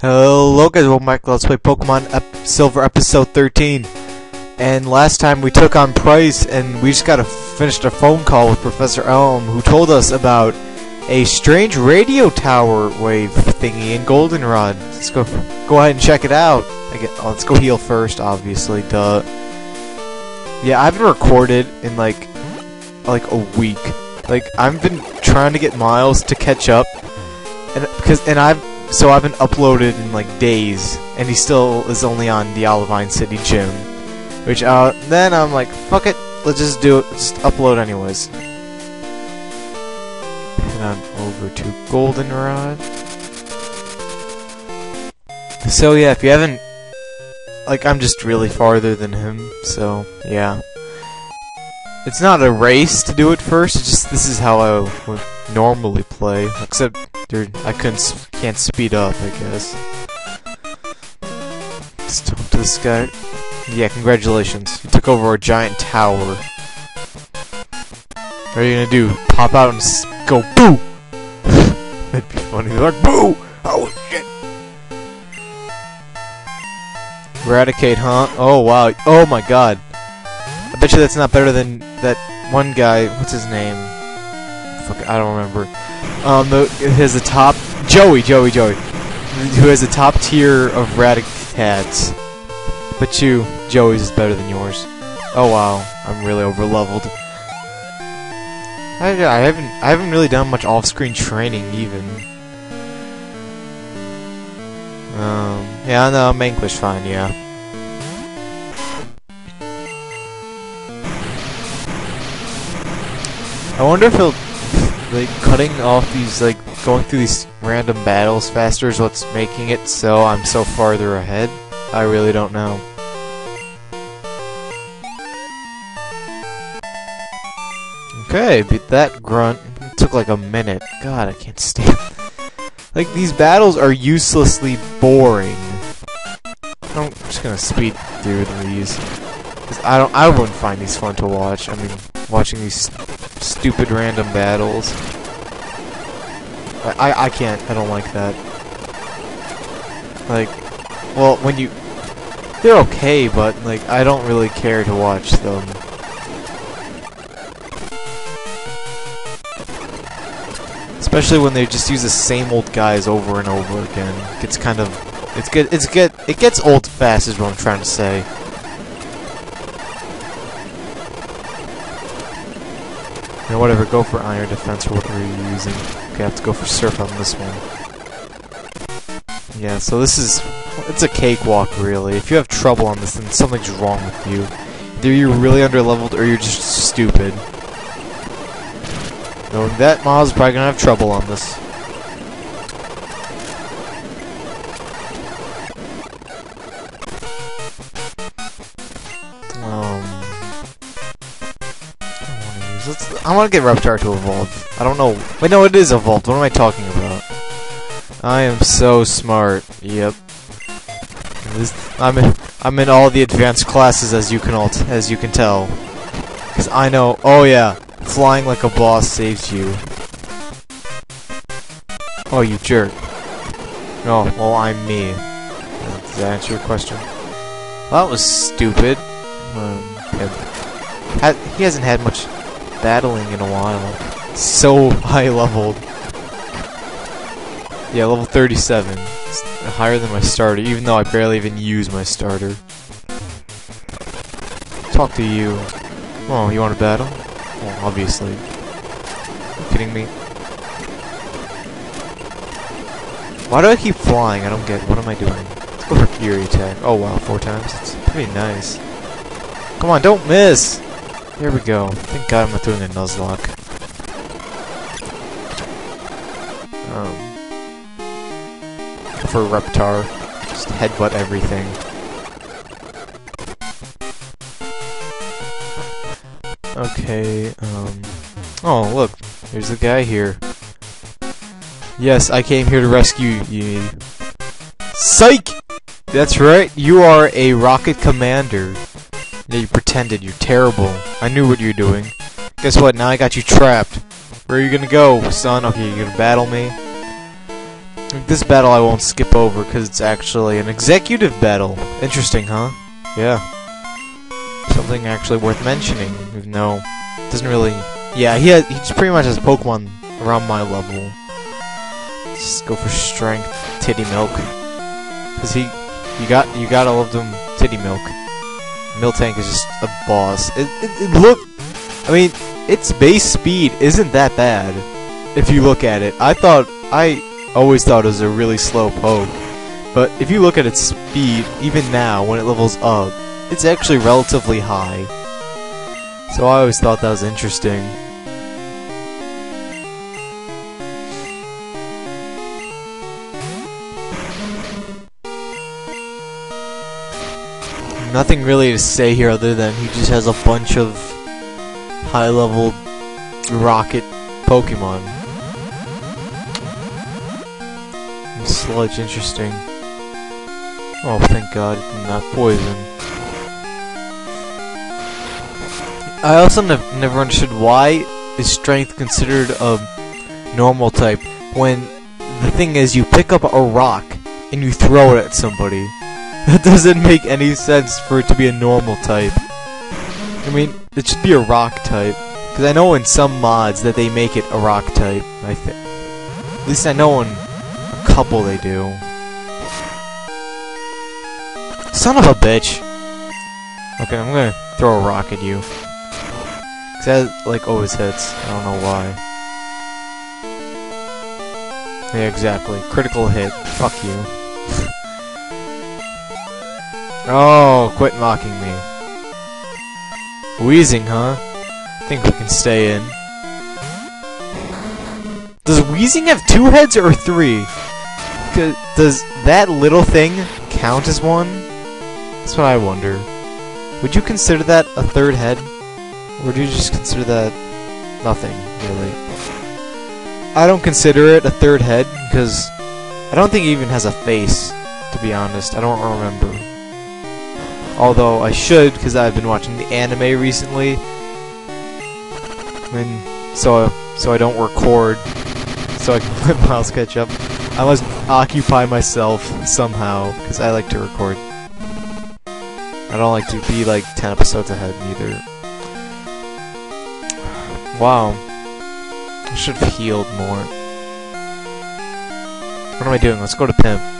Hello guys, welcome back Let's Play Pokemon Ep Silver Episode 13. And last time we took on Pryce and we just got a finished a phone call with Professor Elm who told us about a strange radio tower wave thingy in Goldenrod. Let's go go ahead and check it out. Get, oh, let's go heal first, obviously, duh. Yeah, I haven't recorded in like like a week. Like I've been trying to get Miles to catch up and because and I've so I've been uploaded in like days, and he still is only on the Olivine City Gym. Which uh, then I'm like, fuck it, let's just do it, just upload anyways. Head on over to Goldenrod. So yeah, if you haven't, like, I'm just really farther than him, so yeah. It's not a race to do it first. It's just this is how I normally play, except Dude, I couldn't, can't speed up, I guess. Let's talk to this guy. Yeah, congratulations. You took over a giant tower. What are you gonna do? Pop out and go boo! That'd be funny. They're like, boo! Oh shit! Raticate, huh? Oh wow. Oh my god. I bet you that's not better than that one guy. What's his name? I don't remember um, the, has a top Joey, Joey, Joey, who has a top tier of Raticates. But you, Joey's is better than yours. Oh wow, I'm really over leveled. I, I haven't I haven't really done much off-screen training even. Um, yeah, no, I'm English fine, yeah. I wonder if he'll like cutting off these like going through these random battles faster is what's making it so I'm so farther ahead. I really don't know. Okay, beat that grunt. It took like a minute. God, I can't stand. like these battles are uselessly boring. Oh, I'm just gonna speed through these. Cause I don't. I wouldn't find these fun to watch. I mean, watching these stupid random battles. I, I, I can't. I don't like that. Like, well, when you... They're okay, but, like, I don't really care to watch them. Especially when they just use the same old guys over and over again. It's kind of... It's good. It's good. It gets old fast is what I'm trying to say. Know, whatever, go for iron defense or whatever you're using. Okay, I have to go for surf on this one. Yeah, so this is... It's a cakewalk, really. If you have trouble on this, then something's wrong with you. Either you're really underleveled or you're just stupid. Knowing that, is probably gonna have trouble on this. I want to get Reptar to evolve. I don't know. Wait, no, it is evolved. What am I talking about? I am so smart. Yep. This, I'm in. I'm in all the advanced classes, as you can all as you can tell. Cause I know. Oh yeah, flying like a boss saves you. Oh, you jerk. No, Oh, well, I'm me. Does that answer your question? Well, that was stupid. Um, he hasn't had much battling in a while. So high leveled. Yeah, level 37. It's higher than my starter, even though I barely even use my starter. Talk to you. Oh, you want to battle? Well, obviously. kidding me? Why do I keep flying? I don't get What am I doing? Let's go for Fury Attack. Oh wow, four times. It's pretty nice. Come on, don't miss! Here we go. Thank God I'm doing a Nuzlocke. Um, for Reptar. Just headbutt everything. Okay, um... Oh, look. There's a guy here. Yes, I came here to rescue you. Psych! That's right, you are a rocket commander. Yeah, you pretended. You're terrible. I knew what you were doing. Guess what? Now I got you trapped. Where are you gonna go, son? Okay, you're gonna battle me? This battle I won't skip over because it's actually an executive battle. Interesting, huh? Yeah. Something actually worth mentioning, even though doesn't really... Yeah, he, has, he just pretty much has Pokemon around my level. Just go for strength, titty milk. Cause he, you got, you gotta love them titty milk. Miltank is just a boss. It, it, it look, I mean, its base speed isn't that bad. If you look at it, I thought, I always thought it was a really slow poke. But if you look at its speed, even now, when it levels up, it's actually relatively high. So I always thought that was interesting. Nothing really to say here other than he just has a bunch of high-level rocket Pokemon. Sludge, interesting. Oh, thank god, not poison. I also ne never understood why is strength considered a normal type when the thing is you pick up a rock and you throw it at somebody. That doesn't make any sense for it to be a normal type. I mean, it should be a rock type. Because I know in some mods that they make it a rock type. I think. At least I know in a couple they do. Son of a bitch! Okay, I'm gonna throw a rock at you. Cause that, like, always hits. I don't know why. Yeah, exactly. Critical hit. Fuck you. Oh, quit mocking me. Wheezing, huh? I Think we can stay in. Does Wheezing have two heads or three? Does that little thing count as one? That's what I wonder. Would you consider that a third head? Or do you just consider that nothing, really? I don't consider it a third head, because I don't think it even has a face, to be honest. I don't remember. Although I should, because I've been watching the anime recently. And so, so I don't record, so I can let Miles catch up. I must occupy myself somehow, because I like to record. I don't like to be like 10 episodes ahead either. Wow. I should have healed more. What am I doing? Let's go to Pimp.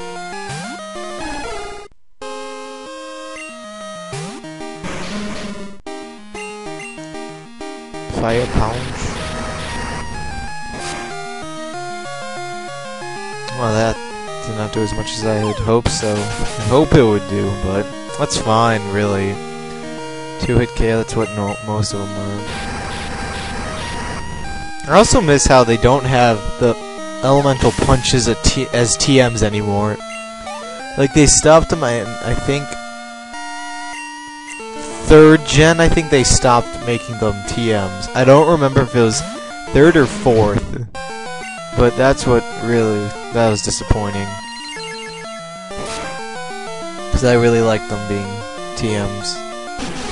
Fire Punch. Well, that did not do as much as I had hoped so. I hope it would do, but that's fine, really. Two-hit KO, that's what no most of them are. I also miss how they don't have the elemental punches as TMs anymore. Like, they stopped them, I, I think, third gen, I think they stopped making them TMs. I don't remember if it was third or fourth. But that's what really, that was disappointing. Because I really like them being TMs.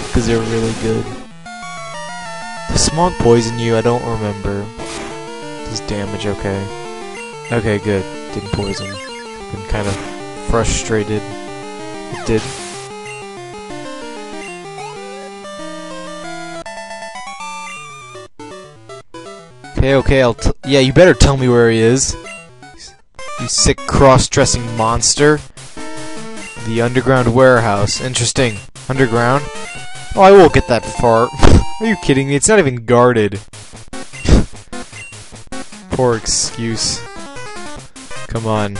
Because they're really good. Does Smog poison you? I don't remember. Does damage okay? Okay, good. Didn't poison. Been kind of frustrated. It did. Okay, okay, I'll yeah, you better tell me where he is. You sick cross-dressing monster. The underground warehouse. Interesting. Underground? Oh, I won't get that far. Are you kidding me? It's not even guarded. Poor excuse. Come on.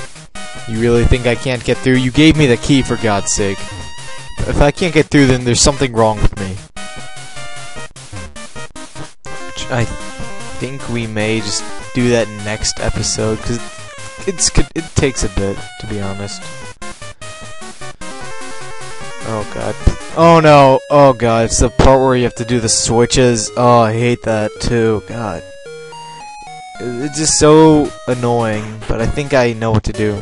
You really think I can't get through? You gave me the key, for God's sake. If I can't get through, then there's something wrong with me. I think we may just do that next episode because it's it takes a bit to be honest. Oh god. Oh no. Oh god. It's the part where you have to do the switches. Oh, I hate that too. God. It's just so annoying, but I think I know what to do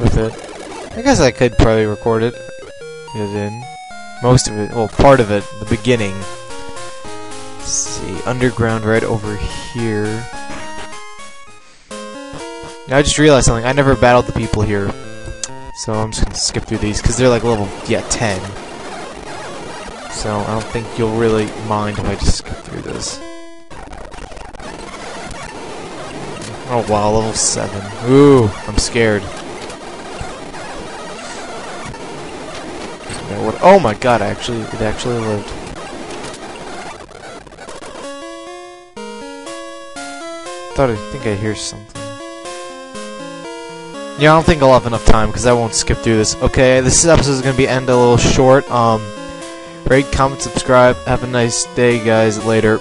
with it. I guess I could probably record it. It in. Most of it. Well, part of it. The beginning see, underground right over here. Now I just realized something. I never battled the people here. So I'm just gonna skip through these, because they're like level, yeah, 10. So I don't think you'll really mind if I just skip through this. Oh wow, level 7. Ooh, I'm scared. Oh my god, actually, it actually lived. Thought I think I hear something. Yeah, I don't think I'll have enough time because I won't skip through this. Okay, this episode is gonna be end a little short. Um, rate, comment, subscribe. Have a nice day, guys. Later.